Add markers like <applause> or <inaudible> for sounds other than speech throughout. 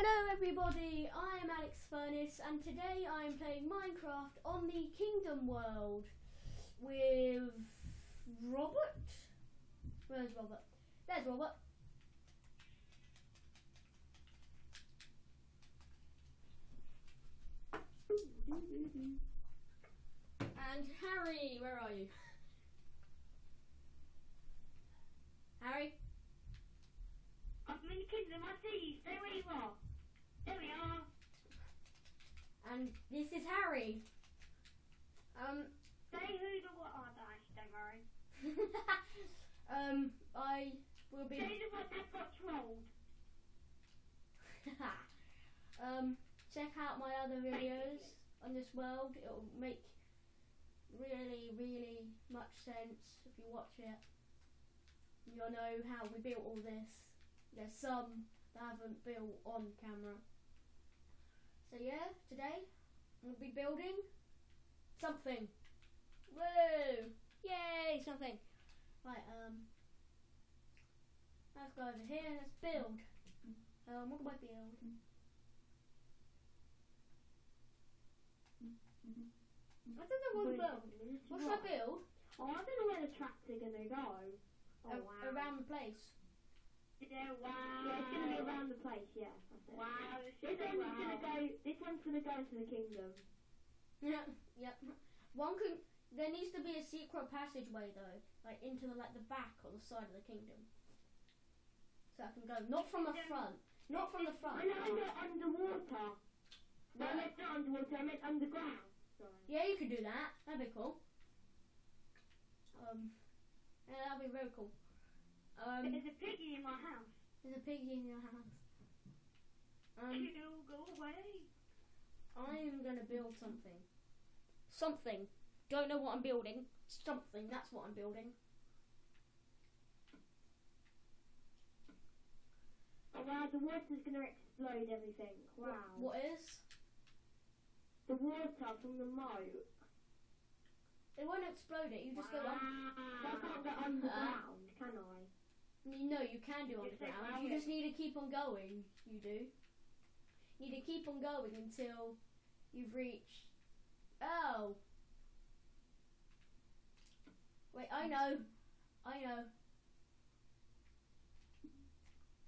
Hello everybody, I am Alex Furniss and today I am playing Minecraft on the Kingdom World with Robert. Where's Robert? There's Robert. And Harry, where are you? Harry? I'm in the kingdom, I see you. Stay where you are. There we are. And this is Harry. Um, Say who the what are, oh, don't worry. <laughs> um, I will be. Say the one that got trolled. <laughs> um, check out my other videos on this world. It'll make really, really much sense if you watch it. You'll know how we built all this. There's some that haven't built on camera. So yeah, today we'll be building something. Woo! Yay! Something. Right. Um. Let's go over here. Let's build. Um. What do I build? I don't know what to build. What should I build? Oh, I don't know where the tracks are gonna go. Oh, wow. Around the place. Yeah, wow. Yeah, it's gonna be around the place, yeah. Wow, this one's gonna go, this one's gonna go into the kingdom. Yeah. Yep. One can. There needs to be a secret passageway though, like into the like the back or the side of the kingdom. So I can go not from the front, not from the front. I know, I underwater. No, I meant not underwater, I meant underground. Sorry. Yeah, you could do that. That'd be cool. Um, yeah, that'd be very cool. Um, There's a piggy in my house. there's a piggy in your house. Um, Kill, go away. I'm gonna build something. Something. Don't know what I'm building. Something. That's what I'm building. Oh wow, the water's gonna explode everything. Wow. What is? The water from the moat. It won't explode it. You just go. Un- I can't get underground, can I? You know you can do underground. You just need to keep on going. You do. You need to keep on going until you've reached. Oh. Wait, I know. I know.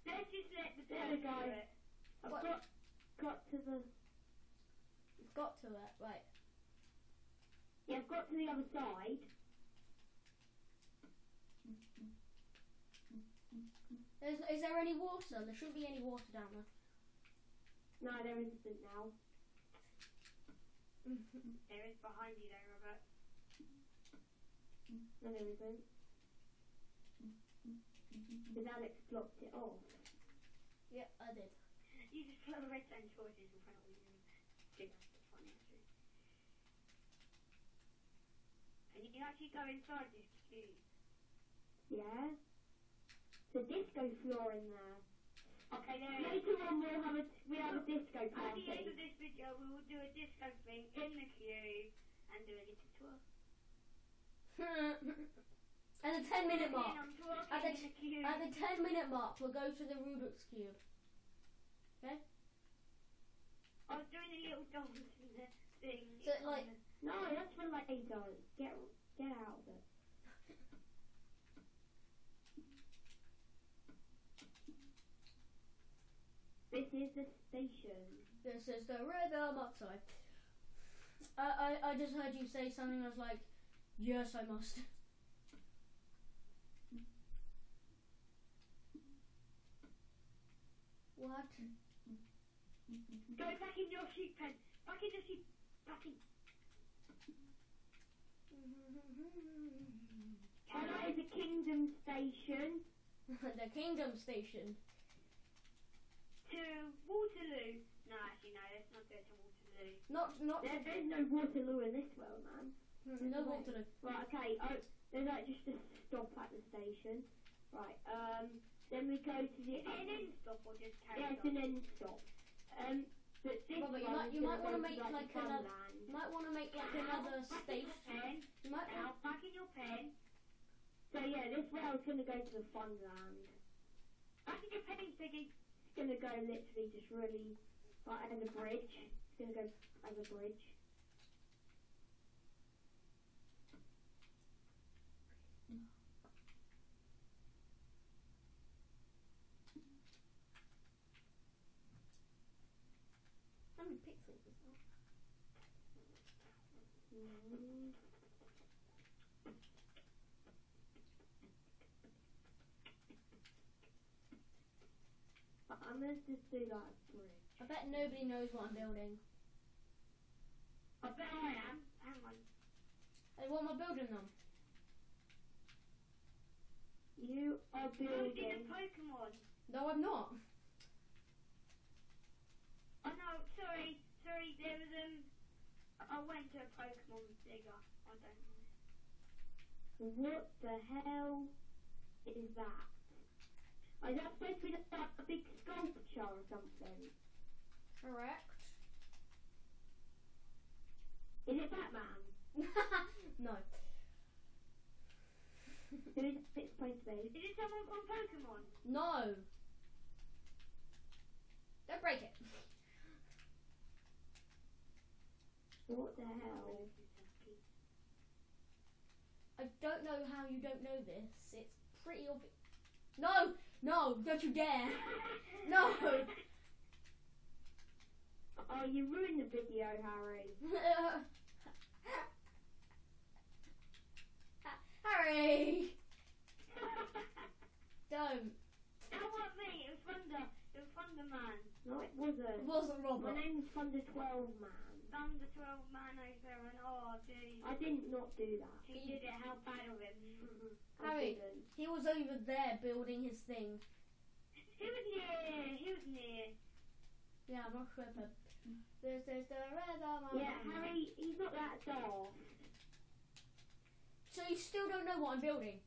Let's just let the There we go. I've got got to the You've got to it. Right. yeah, I've got to the other side. Mm-hmm. Is, is there any water? There shouldn't be any water down there. No, there isn't now. <laughs> There is behind you there, Robert. Mm. No, there isn't. Because Alex blocked it off. yep, I did. You just put the redstone torches in front of you and think that's funny actually. And you can actually go inside this cube. Yeah. The disco floor in there. Okay, there it is. Later on we'll have a we'll have a disco party. At the end of this video, we will do a disco thing in the cube and do a little tour. Hmm. At the 10 minute mark. At the, in the at the 10 minute mark, we'll go to the Rubik's Cube. Okay? I was doing a little dance in the thing. So, like- No, that's for later. Get get out of it. This is the station. This is the rhythm outside. I, I, I just heard you say something, I was like, yes, I must. What? Go back in your sheep pen. Back in the sheep. Back in. And that is a kingdom station. the Kingdom Station. To Waterloo. No, actually, no. Let's not go to Waterloo. Not, not, There, there's no Waterloo in this world, man. no Waterloo. Right, okay. Oh, there's like just a stop at the station. Right. Um. Then we go to the. Is it an end stop or just carry Yeah, it's an end stop. Um. But this Robert, you might- you might wanna make, like, like, another- funland. You might want to make like another Back in station. your pen. You might Now, back in your pen. So yeah, this rail's gonna go to the funland. Back in your pen, Piggy. It's gonna go literally just really like as a bridge. It's gonna go as a bridge. How many pixels is that? Mm. I- I'm gonna just do like bridge. I bet nobody knows what I'm building. I bet I am. Hang on. Hey, what am I building them? You are Building a building. Pokemon. No, I'm not. Oh no, sorry, sorry, there was um I went to a Pokemon digger. I don't know. What the hell is that? Is that supposed to be like a big sculpture or something? Correct. Is it Batman? <laughs> no. <laughs> Who is it supposed to be? Is it someone from Pokemon? no. Don't break it. What the hell? I don't know how you don't know this. It's pretty obvious. No, no, don't you dare. <laughs> No. Oh, you ruined the video, Harry. <laughs> Harry, <laughs> don't. That wasn't me, it was Thunder. It was Thunder Man. No, it wasn't. It wasn't Robert. My Robert. name's Thunder 12 Man. Thunder 12 Man over there and oh dude. I didn't not do that. He did it, how bad of him. Mm-hmm. I Harry. didn't. He was over there building his thing. He was near, he was near. Yeah, I'm not sure. But this is the red of Yeah. Harry, he's not that daft. So you still don't know what I'm building?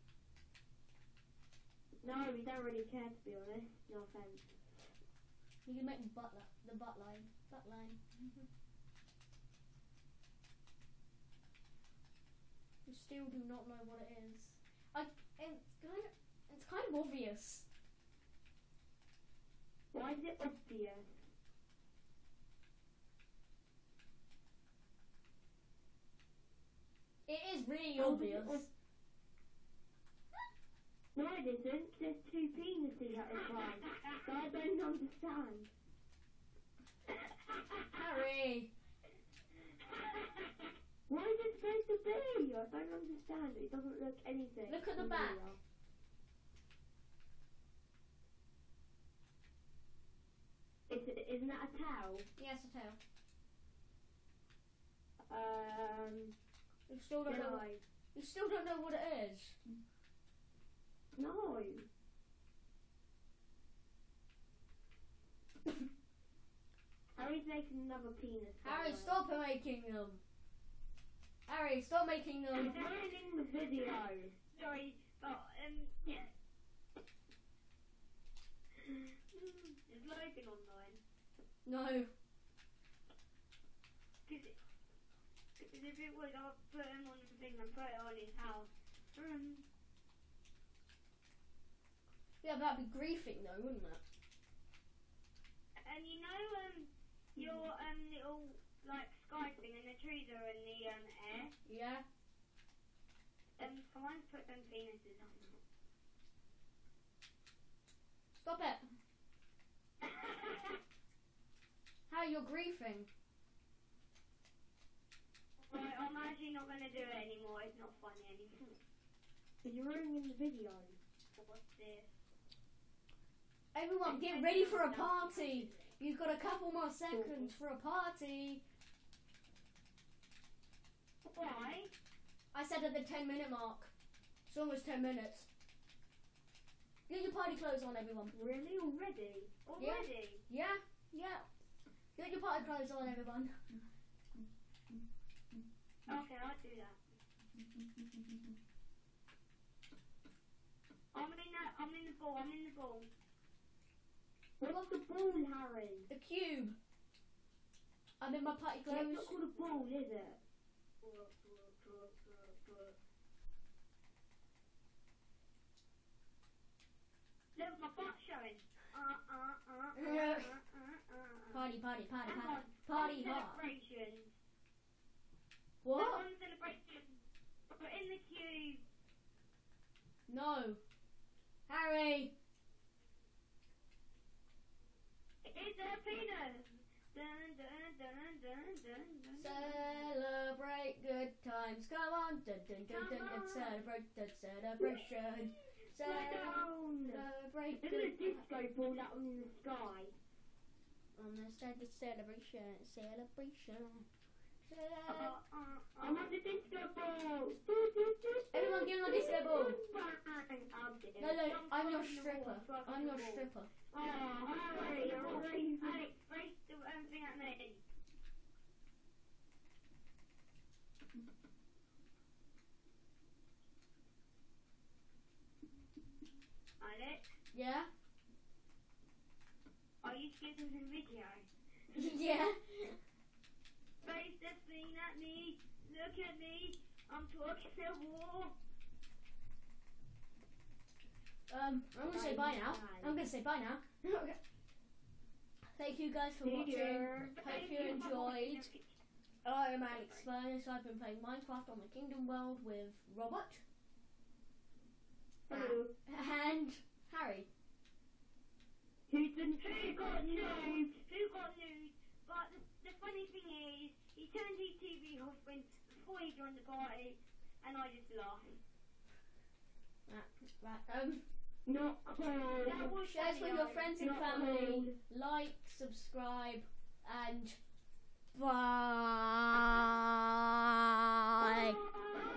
No, we don't really care to be honest. No offense. You can make the butt li- the butt line. Butt line. Mm-hmm. you still do not know what it is. I it's kind of it's kind of obvious. Why is it obvious? It is really obvious. No, it isn't. There's two penises at the front. So I don't understand. Harry, What is it supposed to be? I don't understand. It doesn't look anything. Look at the back. Is it, isn't that a towel? yes, I tell. Um, You still don't know. no. You still don't know what it is. No. <coughs> Harry's making another penis. Harry, the way. stop making them. Harry, stop making I'm them. ruining the video. Sorry, but um yeah. Is Logan online? No. Because if it was, I'd put him on the thing and put it on his house. Um, Yeah, that'd be griefing though, wouldn't it? and you know um your um little like sky thing and the trees are in the um air. Yeah. Um, someone's put them penises on. Stop it. <laughs> Harry, you're griefing. Right, I'm actually not gonna do it anymore. It's not funny anymore. Because you're ruining the video. What's this? Everyone, get ready for a party. You've got a couple more seconds for a party. Why? I said at the 10 minute mark. It's almost 10 minutes. Get your party clothes on, everyone. Really? Already? Already? Yeah, yeah. Get your party clothes on, everyone. Okay, I'll do that. I'm in the, I'm in the ball. I'm in the ball. What's the ball, Harry? The cube. I'm in my party clothes. It's clothes. not called a ball, is it? Look, my butt's showing. uh, uh, uh, uh, uh, uh. Party, party, party, party, on, party hard. celebration. What? One celebration. Put in the queue. No. Harry. It's a penis. Dun, dun, dun, dun, dun, dun. Celebrate good times. Come on. Dun, dun, dun, dun, dun. Celebrate the celebration. Celebrate the good disco ball out in the sky. On the start the celebration. Celebration. Cele-. I'm on the disco ball. Everyone get on the disco ball. Bang. I'm dead. No, no, I'm your on stripper. wall, jump on I'm the your stripper. Oh, hurry, hurry. Alex, face the thing at me. Alex, Yeah? are you skipping the video? <laughs> yeah. Face the thing at me. Look at me. I'm talking to wall. Um, I'm gonna say bye now. I'm gonna say bye now. <laughs> okay. Thank you guys for watching. Hope you enjoyed. I'm Alex Spinus. I've been playing Minecraft on the Kingdom World with Robert Hello. and Harry. Who's Who got news? Who got news? But the, the funny thing is, he turned his TV off when before he joined the party, and I just laughed. Right, um, Not cold. That was share this with your friends and Not family. cold. Like, subscribe, and <laughs> bye. Bye.